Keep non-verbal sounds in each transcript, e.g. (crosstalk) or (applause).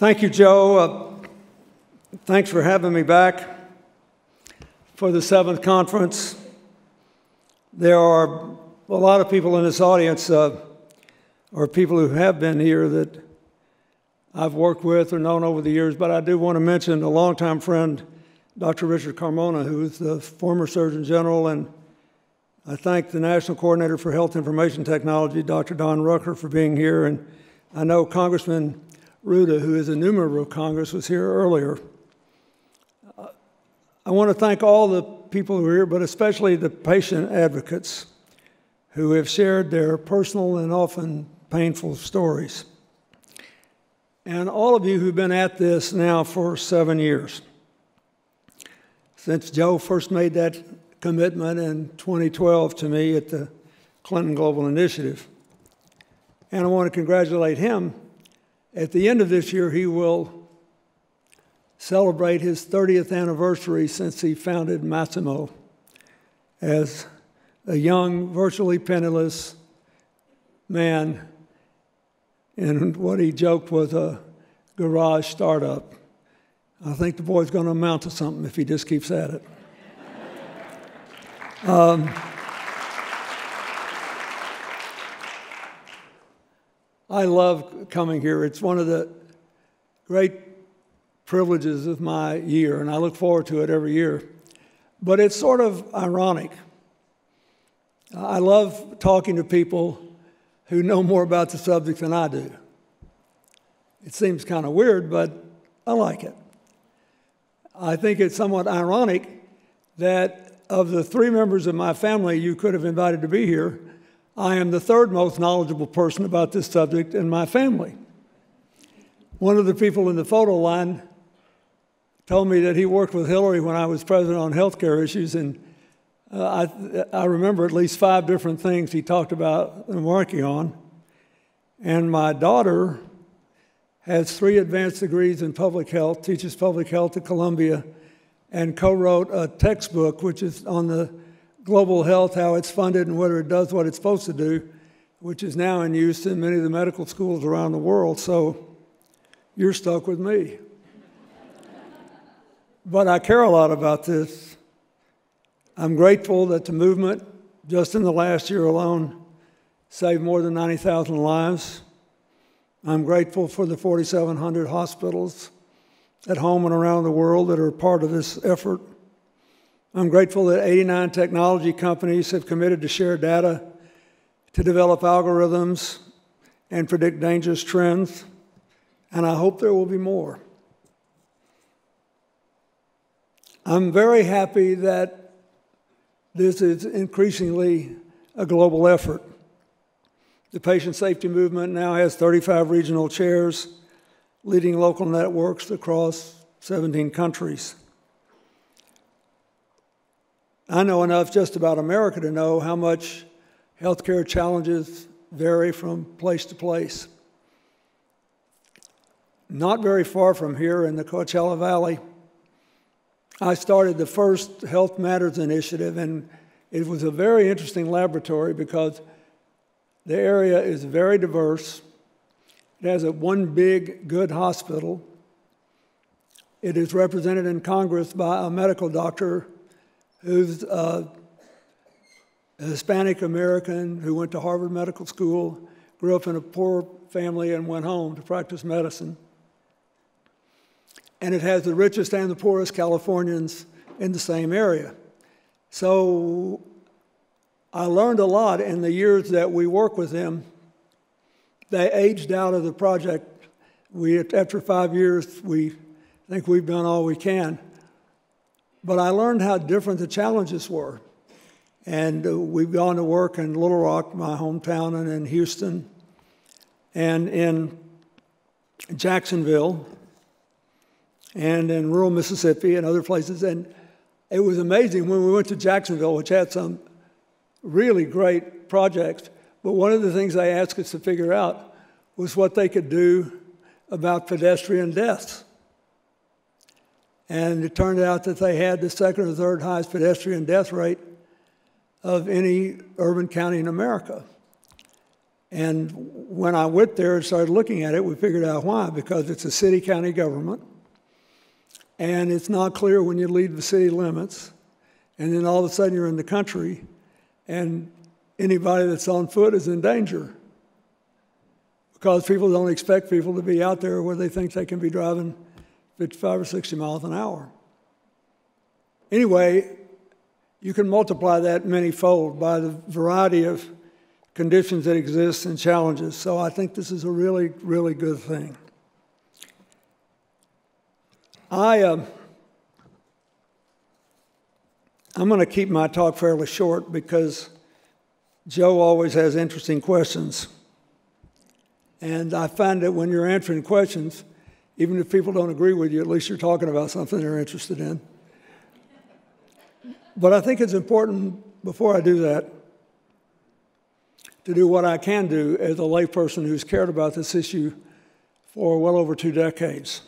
Thank you, Joe. Uh, thanks for having me back for the seventh conference. There are a lot of people in this audience, uh, or people who have been here that I've worked with or known over the years, but I do want to mention a longtime friend, Dr. Richard Carmona, who is the former Surgeon General, and I thank the National Coordinator for Health Information Technology, Dr. Don Rucker, for being here, and I know Congressman Rouda, who is a new member of Congress, was here earlier. Uh, I want to thank all the people who are here, but especially the patient advocates who have shared their personal and often painful stories. And all of you who've been at this now for seven years. Since Joe first made that commitment in 2012 to me at the Clinton Global Initiative. And I want to congratulate him at the end of this year, he will celebrate his 30th anniversary since he founded Masimo as a young, virtually penniless man in what he joked was a garage startup. I think the boy's going to amount to something if he just keeps at it. (laughs) Um, I love coming here. It's one of the great privileges of my year, and I look forward to it every year. But it's sort of ironic. I love talking to people who know more about the subject than I do. It seems kind of weird, but I like it. I think it's somewhat ironic that of the three members of my family you could have invited to be here, I am the third most knowledgeable person about this subject in my family. One of the people in the photo line told me that he worked with Hillary when I was president on health care issues, and uh, I, I remember at least five different things he talked about and working on. And my daughter has three advanced degrees in public health, teaches public health at Columbia, and co wrote a textbook which is on the global health, how it's funded, and whether it does what it's supposed to do, which is now in use in many of the medical schools around the world. So you're stuck with me. but I care a lot about this. I'm grateful that the movement, just in the last year alone, saved more than 90,000 lives. I'm grateful for the 4,700 hospitals at home and around the world that are part of this effort. I'm grateful that 89 technology companies have committed to share data to develop algorithms and predict dangerous trends, and I hope there will be more. I'm very happy that this is increasingly a global effort. The patient safety movement now has 35 regional chairs, leading local networks across 17 countries. I know enough just about America to know how much healthcare challenges vary from place to place. Not very far from here in the Coachella Valley, I started the first Health Matters initiative, and it was a very interesting laboratory because the area is very diverse. It has a one big, good hospital. It is represented in Congress by a medical doctor who's a Hispanic American who went to Harvard Medical School, grew up in a poor family, and went home to practice medicine. And it has the richest and the poorest Californians in the same area. So I learned a lot in the years that we worked with them. They aged out of the project. We, after five years, we think we've done all we can. But I learned how different the challenges were. And uh, we've gone to work in Little Rock, my hometown, and in Houston, and in Jacksonville, and in rural Mississippi and other places. And it was amazing when we went to Jacksonville, which had some really great projects. But one of the things they asked us to figure out was what they could do about pedestrian deaths. And it turned out that they had the second or third highest pedestrian death rate of any urban county in America. And when I went there and started looking at it, we figured out why because it's a city county government, and it's not clear when you leave the city limits, and then all of a sudden you're in the country, and anybody that's on foot is in danger because people don't expect people to be out there where they think they can be driving 55 or 60 miles an hour. Anyway, you can multiply that many-fold by the variety of conditions that exist and challenges. So I think this is a really, really good thing. I, uh, I'm going to keep my talk fairly short because Joe always has interesting questions. And I find that when you're answering questions, even if people don't agree with you, at least you're talking about something they're interested in. But I think it's important before I do that to do what I can do as a layperson who's cared about this issue for well over two decades.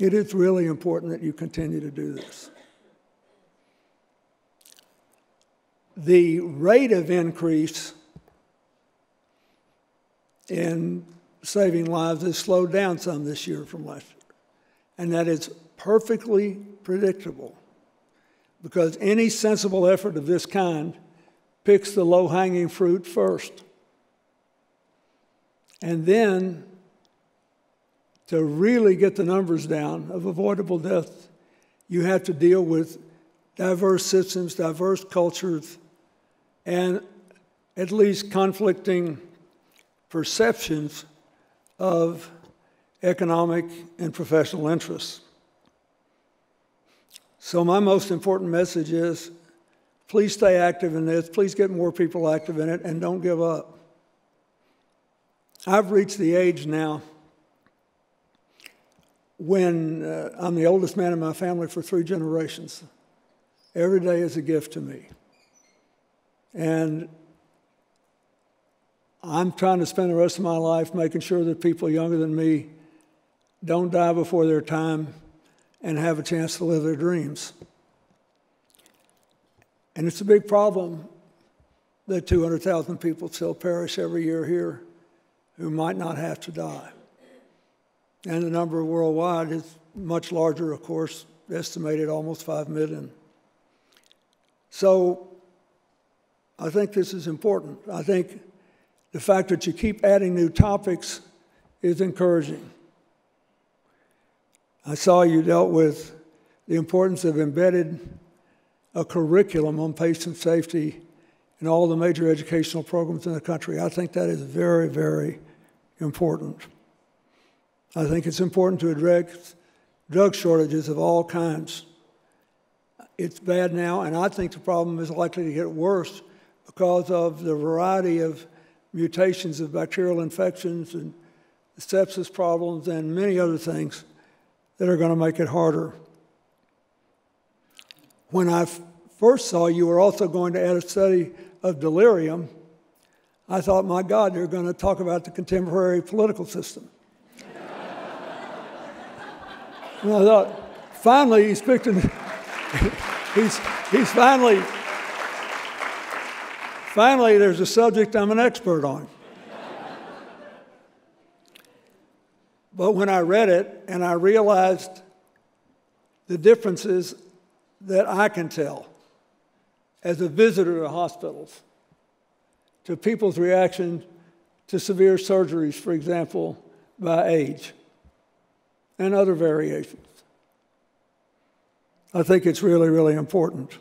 It is really important that you continue to do this. The rate of increase in saving lives has slowed down some this year from last year. And that is perfectly predictable because any sensible effort of this kind picks the low hanging fruit first. And then, to really get the numbers down of avoidable death, you have to deal with diverse systems, diverse cultures, and at least conflicting perceptions of economic and professional interests. So, my most important message is please stay active in this, please get more people active in it, and don't give up. I've reached the age now when uh, I'm the oldest man in my family for three generations. Every day is a gift to me. And I'm trying to spend the rest of my life making sure that people younger than me don't die before their time and have a chance to live their dreams. And it's a big problem that 200,000 people still perish every year here who might not have to die. And the number worldwide is much larger, of course, estimated almost 5 million. So I think this is important. I think the fact that you keep adding new topics is encouraging. I saw you dealt with the importance of embedded a curriculum on patient safety in all the major educational programs in the country. I think that is very, very important. I think it's important to address drug shortages of all kinds. It's bad now, and I think the problem is likely to get worse because of the variety of mutations of bacterial infections and sepsis problems and many other things that are going to make it harder. When I first saw you were also going to add a study of delirium, I thought, my God, they're going to talk about the contemporary political system. (laughs) and I thought, finally, he's picked an, (laughs) he's, he's finally Finally, there's a subject I'm an expert on. but when I read it and I realized the differences that I can tell as a visitor to hospitals, to people's reaction to severe surgeries, for example, by age, and other variations. I think it's really, really important.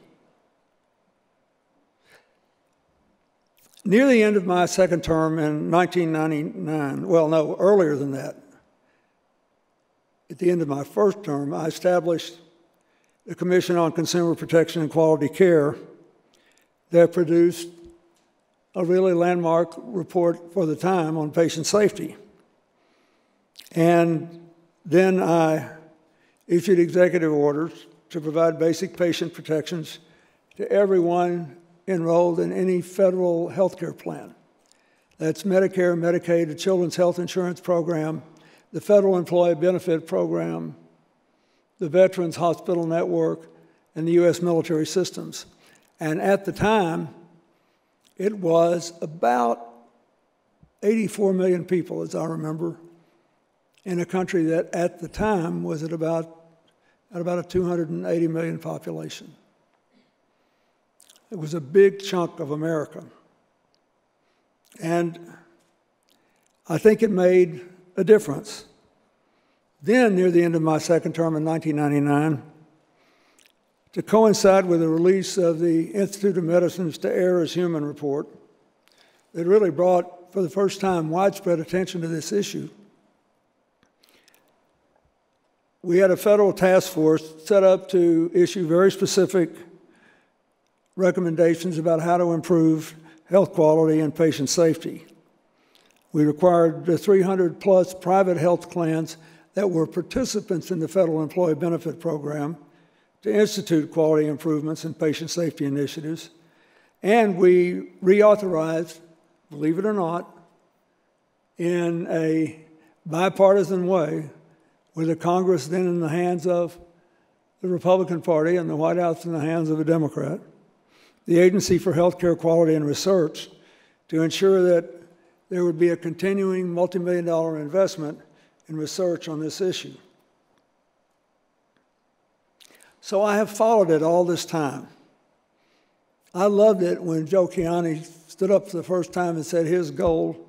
Near the end of my second term in 1999, well, no, earlier than that, at the end of my first term, I established the Commission on Consumer Protection and Quality Care that produced a really landmark report for the time on patient safety. And then I issued executive orders to provide basic patient protections to everyone enrolled in any federal health care plan. That's Medicare, Medicaid, the Children's Health Insurance Program, the Federal Employee Benefit Program, the Veterans Hospital Network, and the U.S. military systems. And at the time, it was about 84 million people, as I remember, in a country that at the time was at about, at about a 280 million population. It was a big chunk of America. And I think it made a difference. Then, near the end of my second term in 1999, to coincide with the release of the Institute of Medicine's To Err is Human report, that really brought, for the first time, widespread attention to this issue. We had a federal task force set up to issue very specific recommendations about how to improve health quality and patient safety. We required the 300 plus private health plans that were participants in the federal employee benefit program to institute quality improvements and patient safety initiatives. And we reauthorized, believe it or not, in a bipartisan way, with the Congress then in the hands of the Republican Party and the White House in the hands of a Democrat, the Agency for Healthcare Quality and Research to ensure that there would be a continuing multi-million dollar investment in research on this issue. So I have followed it all this time. I loved it when Joe Kiani stood up for the first time and said his goal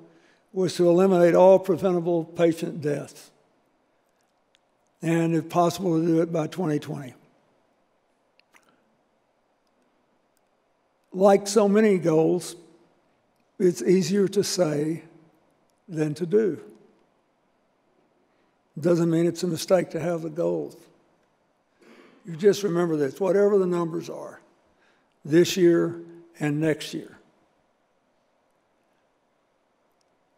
was to eliminate all preventable patient deaths, and if possible, to do it by 2020. Like so many goals, it's easier to say than to do. Doesn't mean it's a mistake to have the goals. You just remember this whatever the numbers are, this year and next year,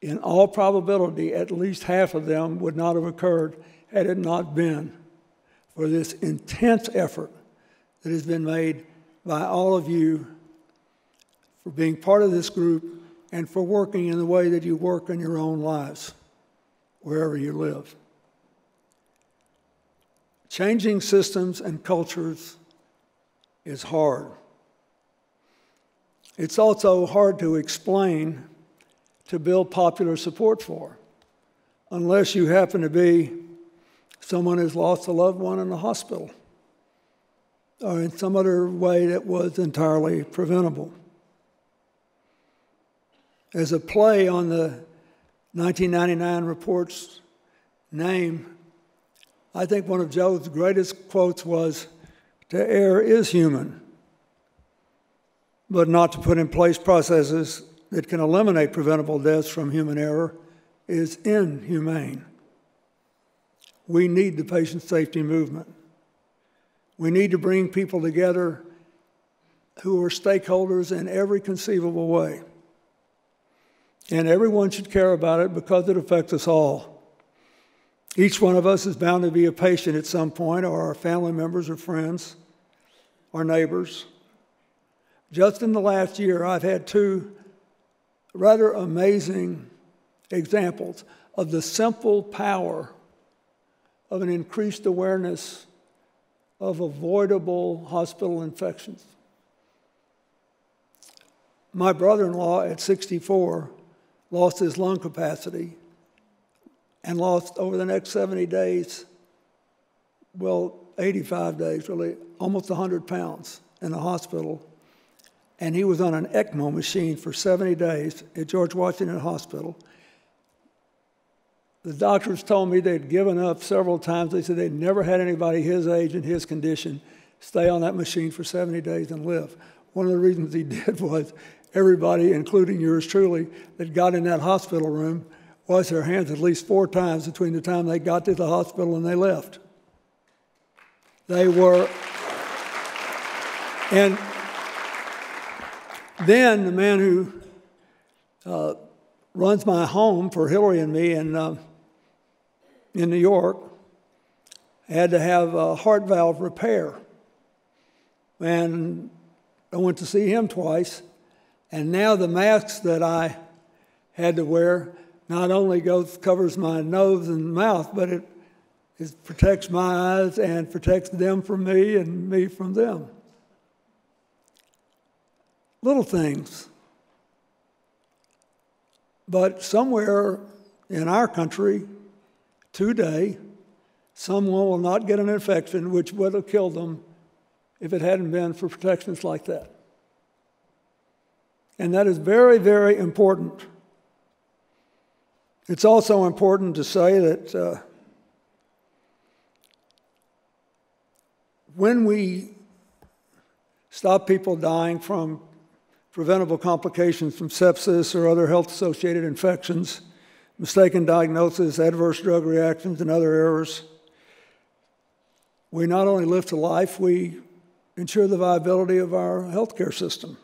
in all probability, at least half of them would not have occurred had it not been for this intense effort that has been made by all of you for being part of this group and for working in the way that you work in your own lives, wherever you live. Changing systems and cultures is hard. It's also hard to explain to build popular support for, unless you happen to be someone who's lost a loved one in the hospital or in some other way that was entirely preventable. As a play on the 1999 report's name, I think one of Joe's greatest quotes was To err is human, but not to put in place processes that can eliminate preventable deaths from human error is inhumane. We need the patient safety movement. We need to bring people together who are stakeholders in every conceivable way. And everyone should care about it because it affects us all. Each one of us is bound to be a patient at some point, or our family members or friends or neighbors. Just in the last year, I've had two rather amazing examples of the simple power of an increased awareness of avoidable hospital infections. My brother in law at 64 lost his lung capacity and lost over the next 70 days, well, 85 days really, almost 100 pounds in the hospital. And he was on an ECMO machine for 70 days at George Washington Hospital. The doctors told me they'd given up several times. They said they'd never had anybody his age and his condition stay on that machine for 70 days and live. One of the reasons he (laughs) did was everybody, including yours truly, that got in that hospital room washed their hands at least four times between the time they got to the hospital and they left. They were, and then the man who uh, runs my home for Hillary and me in, uh, in New York had to have a heart valve repair. And I went to see him twice. And now the mask that I had to wear not only goes, covers my nose and mouth, but it, it protects my eyes and protects them from me and me from them. Little things But somewhere in our country today, someone will not get an infection which would have killed them if it hadn't been for protections like that. And that is very, very important. It's also important to say that uh, when we stop people dying from preventable complications from sepsis or other health associated infections, mistaken diagnosis, adverse drug reactions, and other errors. We not only live to life, we ensure the viability of our healthcare system.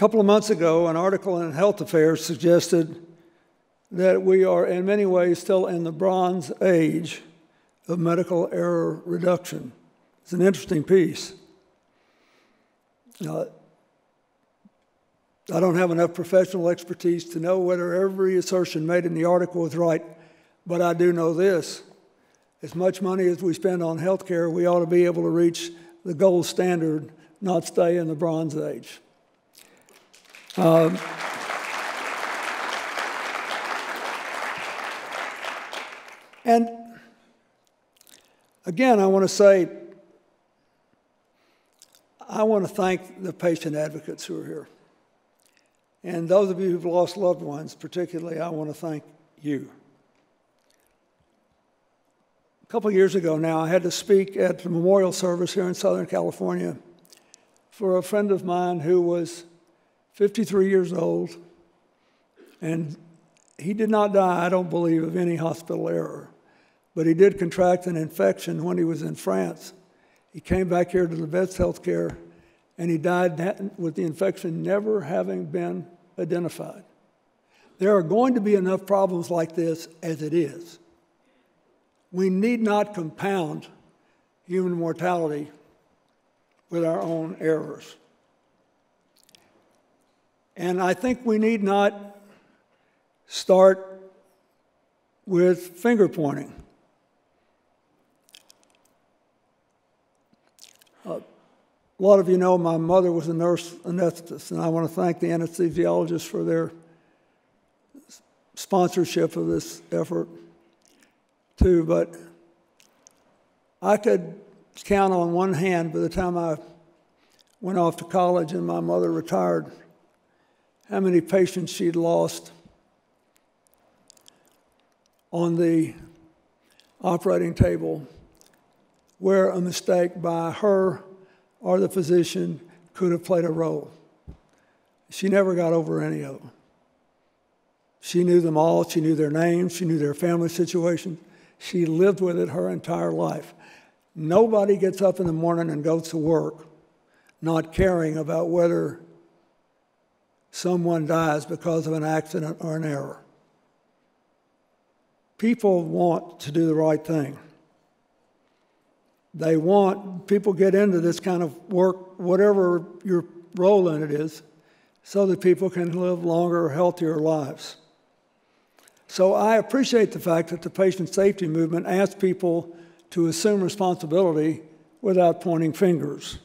A couple of months ago, an article in Health Affairs suggested that we are, in many ways, still in the Bronze Age of medical error reduction. It's an interesting piece. Now, I don't have enough professional expertise to know whether every assertion made in the article is right, but I do know this. As much money as we spend on health care, we ought to be able to reach the gold standard, not stay in the Bronze Age. Um, and again, I want to say, I want to thank the patient advocates who are here. And those of you who've lost loved ones, particularly, I want to thank you. A couple years ago now, I had to speak at the memorial service here in Southern California for a friend of mine who was 53 years old, and he did not die, I don't believe, of any hospital error, but he did contract an infection when he was in France. He came back here to the Vets Healthcare and he died with the infection never having been identified. There are going to be enough problems like this as it is. We need not compound human mortality with our own errors. And I think we need not start with finger pointing. Uh, a lot of you know my mother was a nurse anesthetist, and I want to thank the anesthesiologists for their sponsorship of this effort too. But I could count on one hand by the time I went off to college and my mother retired how many patients she'd lost on the operating table where a mistake by her or the physician could have played a role. She never got over any of them. She knew them all. She knew their names. She knew their family situation. She lived with it her entire life. Nobody gets up in the morning and goes to work not caring about whether someone dies because of an accident or an error. People want to do the right thing. They want people get into this kind of work, whatever your role in it is, so that people can live longer, healthier lives. So I appreciate the fact that the patient safety movement asks people to assume responsibility without pointing fingers.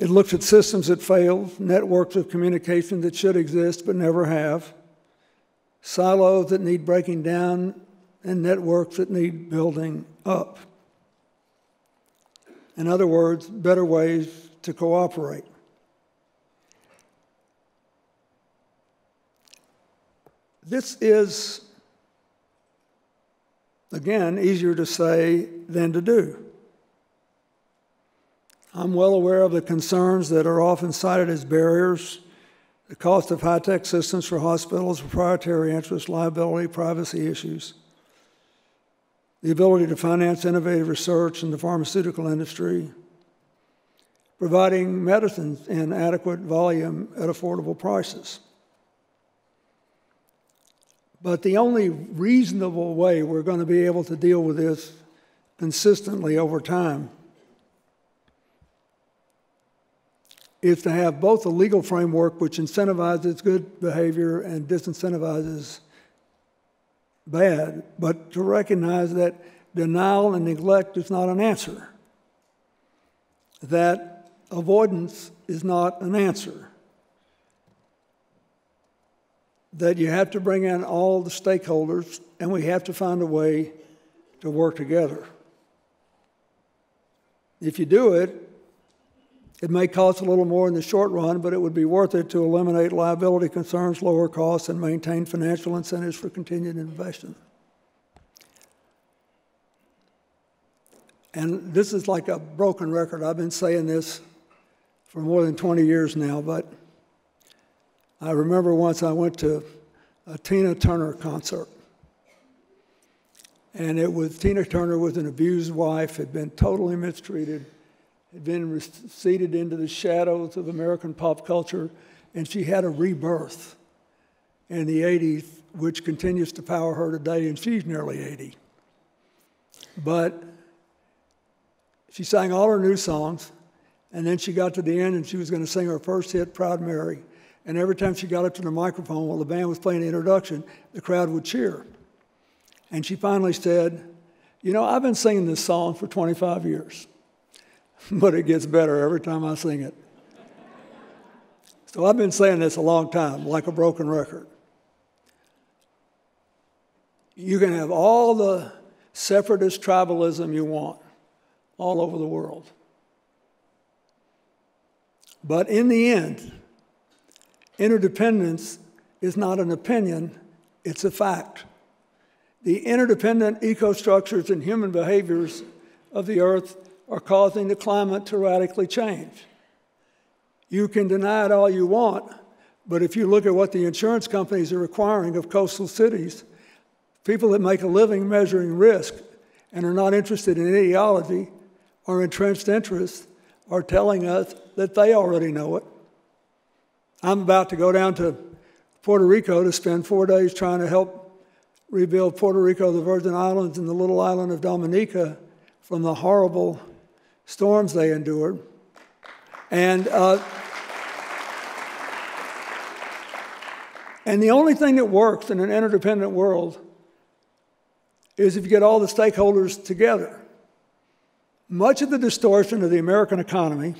It looks at systems that fail, networks of communication that should exist but never have, silos that need breaking down, and networks that need building up. In other words, better ways to cooperate. This is, again, easier to say than to do. I'm well aware of the concerns that are often cited as barriers the cost of high tech systems for hospitals, proprietary interests, liability, privacy issues the ability to finance innovative research in the pharmaceutical industry, providing medicines in adequate volume at affordable prices. But the only reasonable way we're going to be able to deal with this consistently over time is to have both a legal framework which incentivizes good behavior and disincentivizes bad, but to recognize that denial and neglect is not an answer, that avoidance is not an answer, that you have to bring in all the stakeholders and we have to find a way to work together. If you do it, it may cost a little more in the short run, but it would be worth it to eliminate liability concerns, lower costs, and maintain financial incentives for continued investment. And this is like a broken record. I've been saying this for more than 20 years now, but I remember once I went to a Tina Turner concert. And it was Tina Turner was an abused wife, had been totally mistreated, had been receded into the shadows of American pop culture, and she had a rebirth in the 80s, which continues to power her today, and she's nearly 80. But she sang all her new songs, and then she got to the end and she was going to sing her first hit, Proud Mary. And every time she got up to the microphone while the band was playing the introduction, the crowd would cheer. And she finally said, You know, I've been singing this song for 25 years, (laughs) but it gets better every time I sing it. so I've been saying this a long time, like a broken record. You can have all the separatist tribalism you want all over the world. But in the end, interdependence is not an opinion, it's a fact. The interdependent ecostructures and human behaviors of the earth are causing the climate to radically change. You can deny it all you want, but if you look at what the insurance companies are requiring of coastal cities, people that make a living measuring risk and are not interested in ideology or entrenched interests are telling us that they already know it. I'm about to go down to Puerto Rico to spend four days trying to help rebuild Puerto Rico, the Virgin Islands, and the little island of Dominica from the horrible storms they endured. And, uh, and the only thing that works in an interdependent world is if you get all the stakeholders together. Much of the distortion of the American economy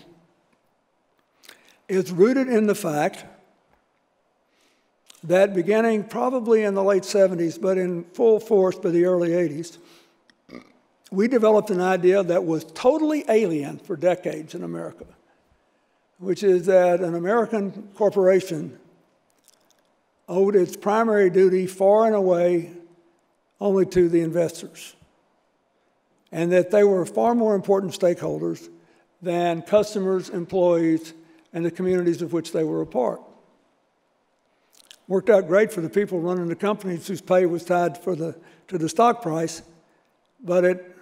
is rooted in the fact that beginning probably in the late 70s, but in full force by the early 80s, we developed an idea that was totally alien for decades in America, which is that an American corporation owed its primary duty far and away only to the investors and that they were far more important stakeholders than customers, employees, and the communities of which they were a part. Worked out great for the people running the companies whose pay was tied for the, to the stock price, but it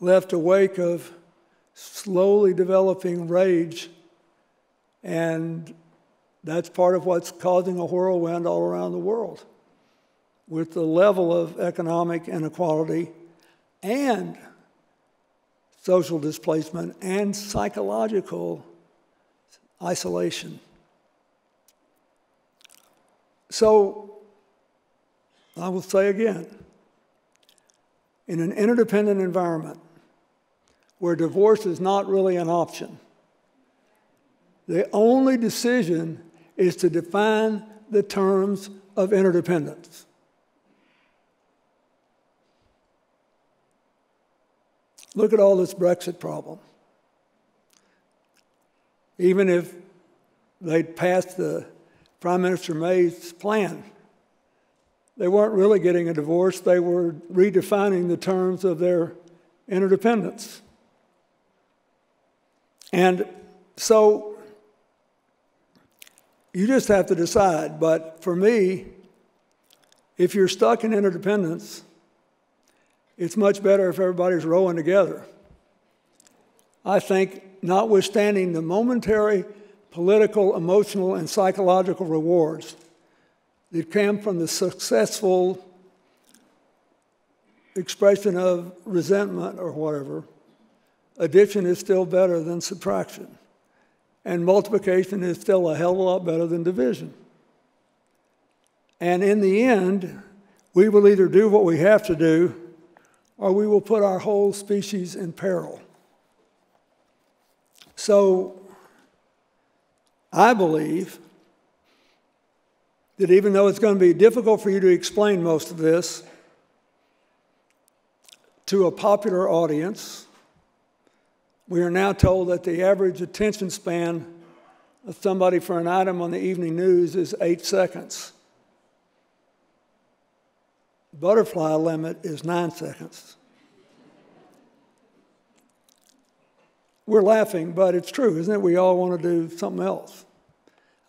left a wake of slowly developing rage, and that's part of what's causing a whirlwind all around the world. With the level of economic inequality and social displacement and psychological isolation. So, I will say again in an interdependent environment where divorce is not really an option, the only decision is to define the terms of interdependence. Look at all this Brexit problem. Even if they'd passed the Prime Minister May's plan, they weren't really getting a divorce, they were redefining the terms of their interdependence. And so you just have to decide. But for me, if you're stuck in interdependence, it's much better if everybody's rowing together. I think, notwithstanding the momentary political, emotional, and psychological rewards that came from the successful expression of resentment or whatever, addition is still better than subtraction. And multiplication is still a hell of a lot better than division. And in the end, we will either do what we have to do or we will put our whole species in peril. So, I believe that even though it's going to be difficult for you to explain most of this to a popular audience, we are now told that the average attention span of somebody for an item on the evening news is eight seconds. Butterfly limit is nine seconds. We're laughing, but it's true, isn't it? We all want to do something else.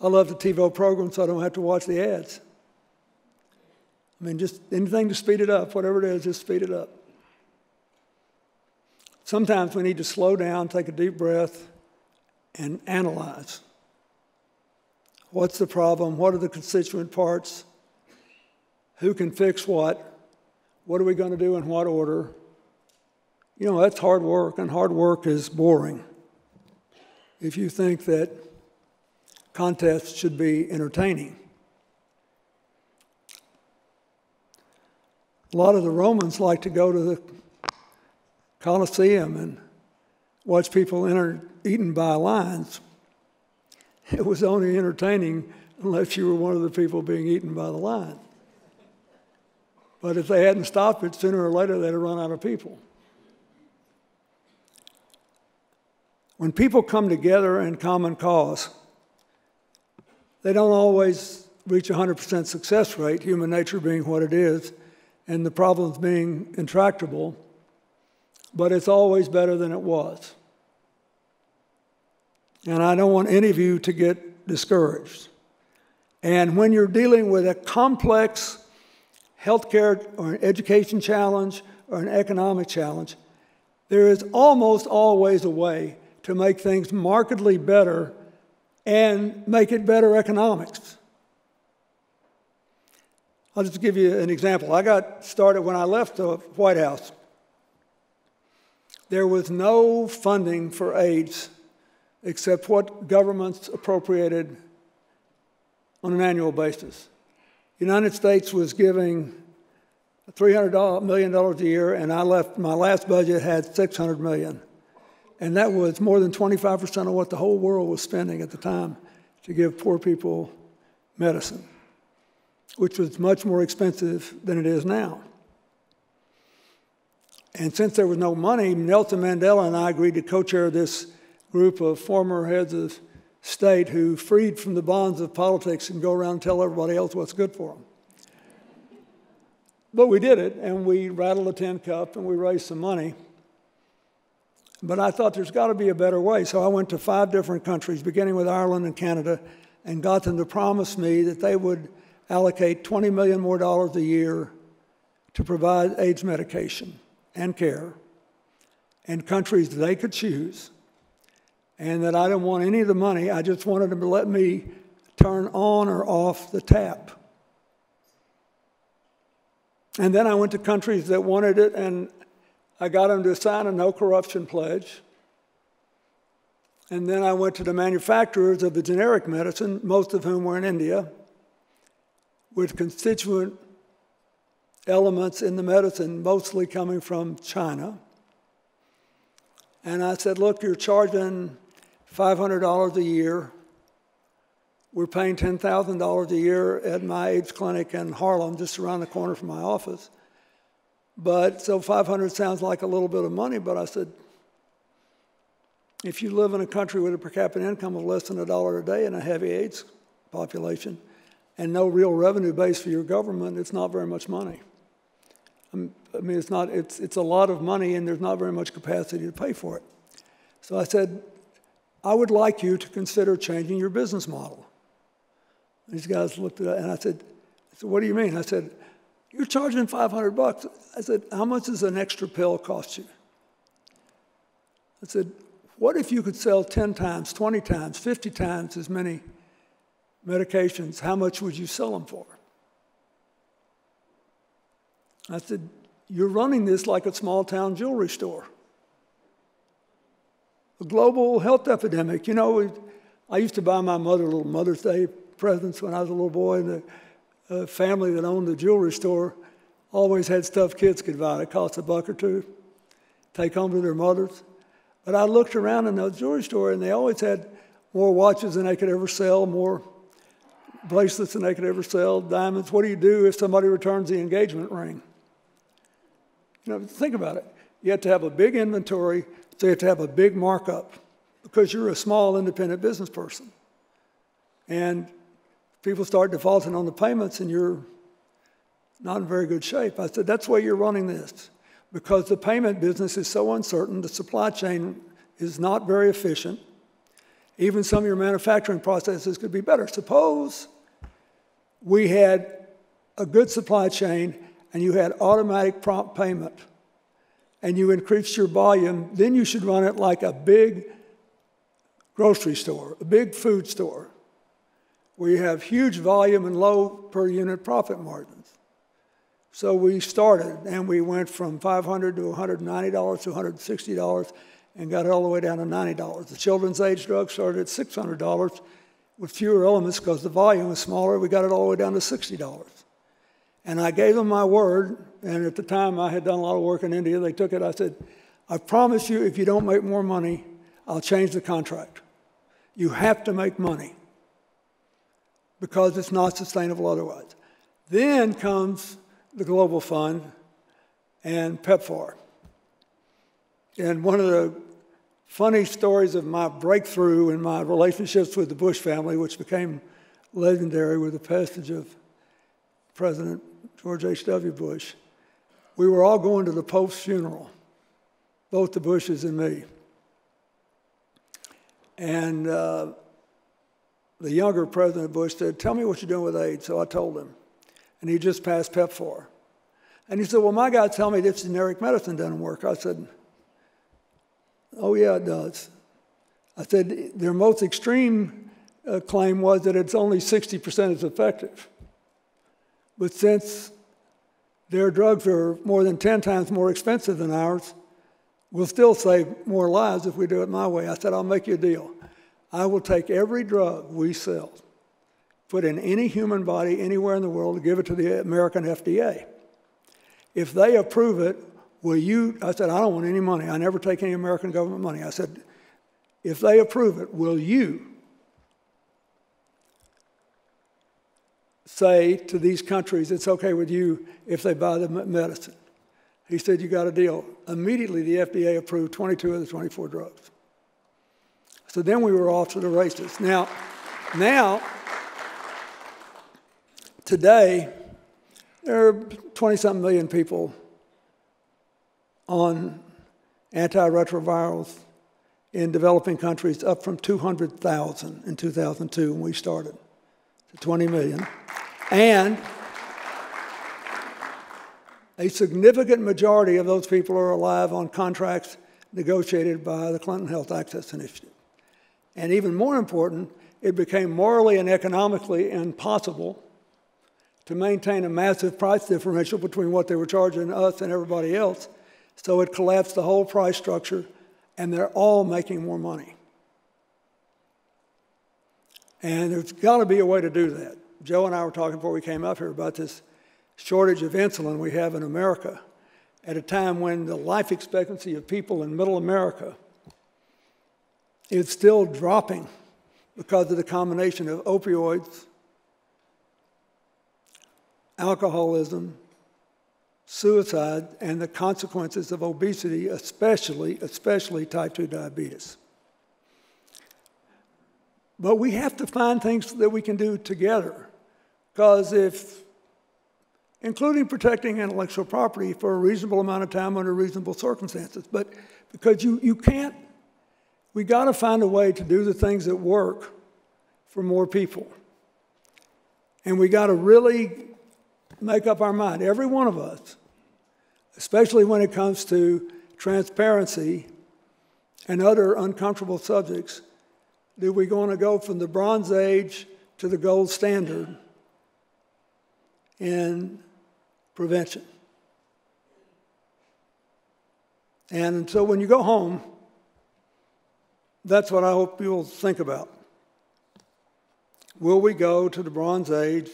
I love the TiVo program so I don't have to watch the ads. I mean, just anything to speed it up, whatever it is, just speed it up. Sometimes we need to slow down, take a deep breath, and analyze. What's the problem? What are the constituent parts? Who can fix what? What are we going to do in what order? You know, that's hard work, and hard work is boring. If you think that contests should be entertaining, a lot of the Romans like to go to the Colosseum and watch people enter, eaten by lions. (laughs) It was only entertaining unless you were one of the people being eaten by the lion. But if they hadn't stopped it, sooner or later they'd have run out of people. When people come together in common cause, they don't always reach 100% success rate, human nature being what it is, and the problems being intractable, but it's always better than it was. And I don't want any of you to get discouraged. And when you're dealing with a complex healthcare or an education challenge or an economic challenge, there is almost always a way to make things markedly better and make it better economics. I'll just give you an example. I got started when I left the White House. There was no funding for AIDS except what governments appropriated on an annual basis. The United States was giving $300 million a year, and I left, my last budget had $600 million. And that was more than 25% of what the whole world was spending at the time to give poor people medicine, which was much more expensive than it is now. And since there was no money, Nelson Mandela and I agreed to co chair this group of former heads of state who freed from the bonds of politics and go around and tell everybody else what's good for them. But we did it, and we rattled a tin cup and we raised some money. But I thought there's got to be a better way. So I went to five different countries, beginning with Ireland and Canada, and got them to promise me that they would allocate 20 million more dollars a year to provide AIDS medication and care in countries they could choose and that I didn't want any of the money. I just wanted them to let me turn on or off the tap. And then I went to countries that wanted it, and I got them to sign a no corruption pledge. And then I went to the manufacturers of the generic medicine, most of whom were in India, with constituent elements in the medicine, mostly coming from China. And I said, Look, you're charging $500 a year. We're paying $10,000 a year at my AIDS clinic in Harlem, just around the corner from my office. But so 500 sounds like a little bit of money, but I said, if you live in a country with a per capita income of less than a dollar a day and a heavy AIDS population and no real revenue base for your government, it's not very much money. Um, I mean, it's, not, it's, it's a lot of money and there's not very much capacity to pay for it. So I said, I would like you to consider changing your business model. These guys looked at it and I said, said, what do you mean? I said, you're charging 500 bucks. I said, how much does an extra pill cost you? I said, what if you could sell 10 times, 20 times, 50 times as many medications? How much would you sell them for? I said, you're running this like a small town jewelry store a global health epidemic. You know, I used to buy my mother little Mother's Day presents when I was a little boy, and uh, family that owned the jewelry store always had stuff kids could buy. It cost a buck or two, take home to their mothers. But I looked around in the jewelry store, and they always had more watches than they could ever sell, more bracelets than they could ever sell, diamonds. What do you do if somebody returns the engagement ring? You know, think about it. You have to have a big inventory, so you have to have a big markup because you're a small independent business person. And people start defaulting on the payments and you're not in very good shape. I said, that's why you're running this. Because the payment business is so uncertain, the supply chain is not very efficient. Even some of your manufacturing processes could be better. Suppose we had a good supply chain and you had automatic prompt payment and you increased your volume, then you should run it like a big grocery store, a big food store, you have huge volume and low per unit profit margins. So we started and we went from 500 to $190 to $160 and got it all the way down to $90. The children's age drug started at $600 with fewer elements because the volume was smaller. We got it all the way down to $60. And I gave them my word, and at the time I had done a lot of work in India. They took it. I said, I promise you, if you don't make more money, I'll change the contract. You have to make money because it's not sustainable otherwise. Then comes the Global Fund and PEPFAR. And one of the funny stories of my breakthrough in my relationships with the Bush family, which became legendary with the passage of President George H.W. Bush, we were all going to the Pope's funeral, both the Bushes and me. And uh, the younger President Bush said, Tell me what you're doing with AIDS. So I told him. And he just passed PEPFAR. And he said, Well, my guy tell me this generic medicine doesn't work. I said, Oh, yeah, it does. I said, their most extreme uh, claim was that it's only 60% as effective. But since their drugs are more than 10 times more expensive than ours, we'll still save more lives if we do it my way. I said, I'll make you a deal. I will take every drug we sell, put in any human body anywhere in the world, and give it to the American FDA. If they approve it, Will you? I said, I don't want any money. I never take any American government money. I said, if they approve it, will you say to these countries it's okay with you if they buy the medicine? He said, You got a deal. Immediately, the FDA approved 22 of the 24 drugs. So then we were off to the races. Now, now, today, there are 20 something million people on antiretrovirals in developing countries, up from 200,000 in 2002 when we started to 20 million. And a significant majority of those people are alive on contracts negotiated by the Clinton Health Access Initiative. And even more important, it became morally and economically impossible to maintain a massive price differential between what they were charging us and everybody else so it collapsed the whole price structure, and they're all making more money. And there's got to be a way to do that. Joe and I were talking before we came up here about this shortage of insulin we have in America at a time when the life expectancy of people in middle America is still dropping because of the combination of opioids, alcoholism, suicide, and the consequences of obesity, especially, especially type 2 diabetes. But we have to find things that we can do together. Because if, including protecting intellectual property for a reasonable amount of time under reasonable circumstances, but because you, you can't, we got to find a way to do the things that work for more people. And we got to really make up our mind, every one of us, especially when it comes to transparency and other uncomfortable subjects. Do we going to go from the Bronze Age to the gold standard in prevention? And so when you go home, that's what I hope you'll think about. Will we go to the Bronze Age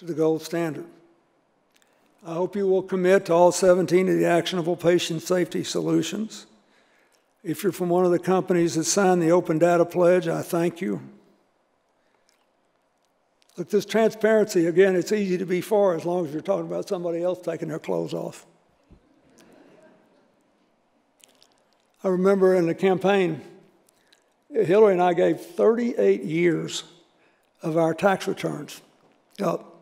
to the gold standard. I hope you will commit to all 17 of the actionable patient safety solutions. If you're from one of the companies that signed the Open Data Pledge, I thank you. Look, this transparency, again, it's easy to be for as long as you're talking about somebody else taking their clothes off. I remember in the campaign, Hillary and I gave 38 years of our tax returns up.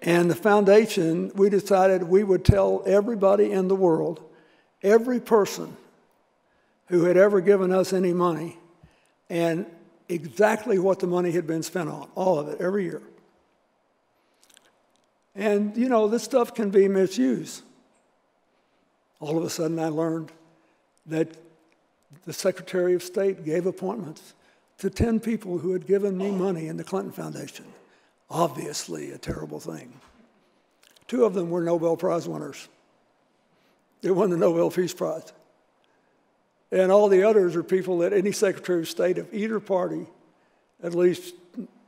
And the foundation, we decided we would tell everybody in the world, every person who had ever given us any money, and exactly what the money had been spent on, all of it, every year. And, you know, this stuff can be misused. All of a sudden, I learned that the Secretary of State gave appointments to 10 people who had given me money in the Clinton Foundation. Obviously, a terrible thing. Two of them were Nobel Prize winners. They won the Nobel Peace Prize. And all the others are people that any Secretary of State of either party, at least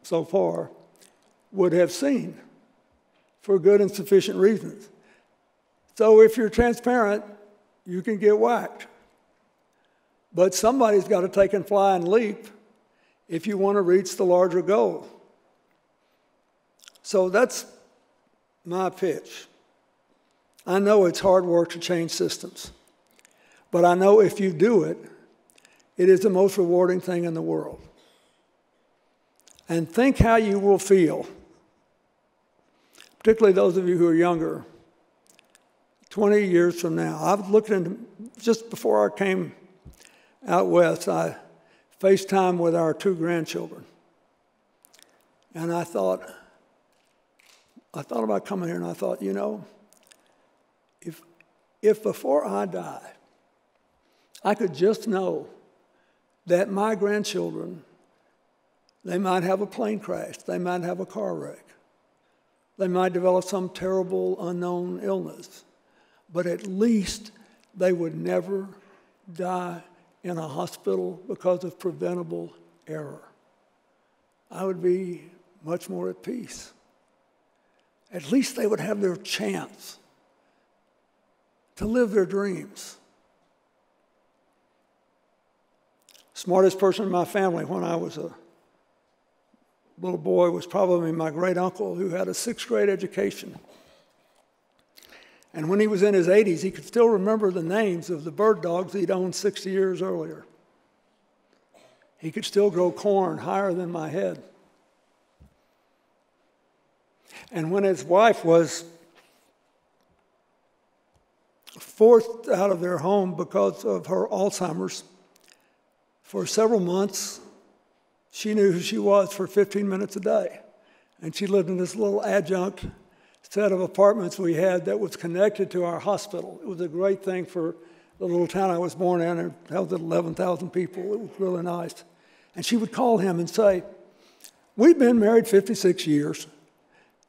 so far, would have seen for good and sufficient reasons. So if you're transparent, you can get whacked. But somebody's got to take and fly and leap if you want to reach the larger goal. So that's my pitch. I know it's hard work to change systems, but I know if you do it, it is the most rewarding thing in the world. And think how you will feel, particularly those of you who are younger, 20 years from now. I've looked into, just before I came out west, I FaceTime with our two grandchildren. And I thought, I thought about coming here and I thought, you know, if, if before I die, I could just know that my grandchildren, they might have a plane crash, they might have a car wreck, they might develop some terrible unknown illness, but at least they would never die in a hospital because of preventable error. I would be much more at peace. At least they would have their chance to live their dreams. Smartest person in my family when I was a little boy was probably my great uncle who had a sixth grade education. And when he was in his 80s, he could still remember the names of the bird dogs he'd owned 60 years earlier. He could still grow corn higher than my head. And when his wife was forced out of their home because of her Alzheimer's, for several months, she knew who she was for 15 minutes a day. And she lived in this little adjunct set of apartments we had that was connected to our hospital. It was a great thing for the little town I was born in. It held 11,000 people. It was really nice. And she would call him and say, We've been married 56 years,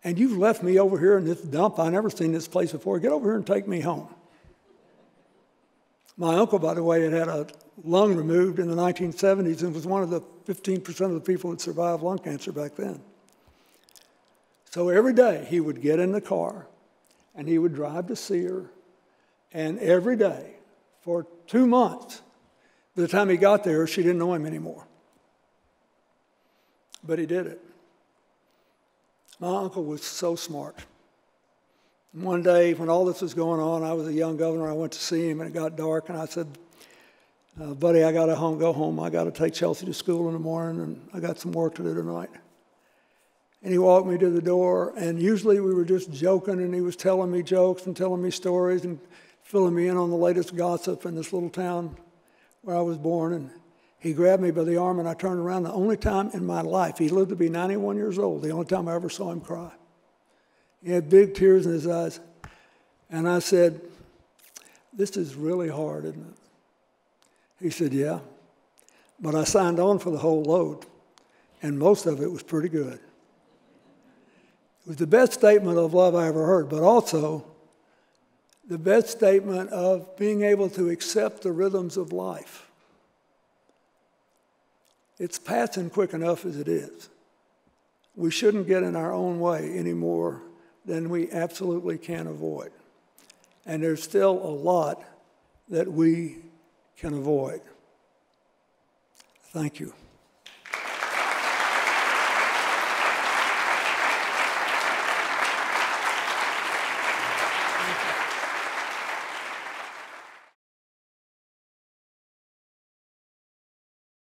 and you've left me over here in this dump. i never seen this place before. Get over here and take me home. My uncle, by the way, had had a lung removed in the 1970s and was one of the 15% of the people that survived lung cancer back then. So every day he would get in the car and he would drive to see her. And every day for two months, by the time he got there, she didn't know him anymore. But he did it. My uncle was so smart. One day, when all this was going on, I was a young governor. I went to see him, and it got dark, and I said, uh, "Buddy, I got to home, go home. I got to take Chelsea to school in the morning, and I got some work to do tonight." And he walked me to the door, and usually we were just joking, and he was telling me jokes and telling me stories and filling me in on the latest gossip in this little town where I was born. And he grabbed me by the arm, and I turned around. The only time in my life, he lived to be 91 years old, the only time I ever saw him cry. He had big tears in his eyes. And I said, This is really hard, isn't it? He said, Yeah. But I signed on for the whole load, and most of it was pretty good. It was the best statement of love I ever heard, but also the best statement of being able to accept the rhythms of life. It's passing quick enough as it is. We shouldn't get in our own way any more than we absolutely can avoid. And there's still a lot that we can avoid. Thank you.